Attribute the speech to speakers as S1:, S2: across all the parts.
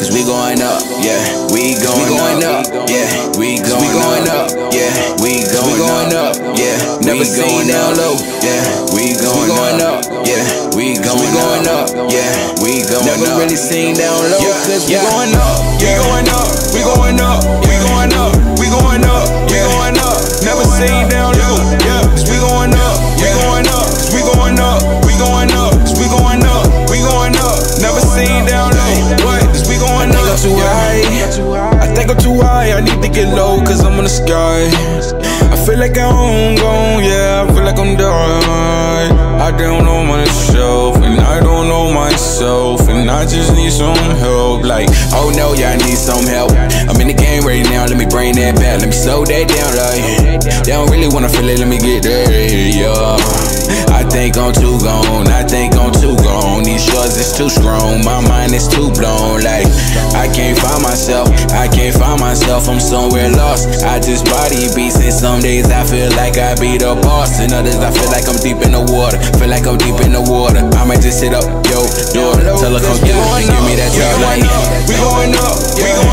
S1: yeah, we going up, yeah, we going up, yeah, we going up, yeah, we going up, yeah, never seen down low, yeah, we going up, yeah, we going up, yeah, we going up, never really seen down low, cause we going up,
S2: we going up, we going up, we going up, we going up, we going up, never seen down low, yeah, cause we going up, we going up, we going up, we going up, we going up, we going up, never seen down
S1: Think too high, I need to get low, cause I'm in the sky. I feel like I'm gone, yeah, I feel like I'm dying. I don't know myself, and I don't know myself, and I just need some help. Like, oh no, yeah, I need some help. I'm in the game right now, let me bring that back, let me slow that down. Like, they don't really wanna feel it, let me get there, yeah. I think I'm too gone, I think I'm too gone. These shots is too strong, my mind is too blown. Like, myself, I can't find myself, I'm somewhere lost. I just body beats, and some days I feel like I be the boss, and others I feel like I'm deep in the water. Feel like I'm deep in the water. I might just hit up, yo, daughter, tell her come get and give me that top.
S2: We going up, we going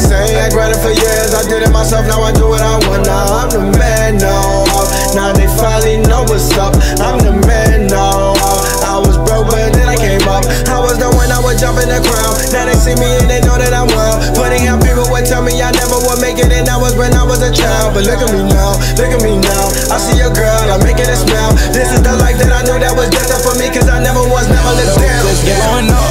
S3: Say, I grinded for years. I did it myself, now I do what I want. Now I'm the man now. Now they finally know what's up. I'm the man now. I was broke, but then I came up. I was the one I would jump in the crowd. Now they see me and they know that I'm well. Funny how people would tell me I never would make it, and that was when I was a child. But look at me now, look at me now. I see a girl, I'm making it smile. This is the life that I knew that was destined for me, cause I never was, never let down.
S2: We